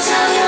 tell you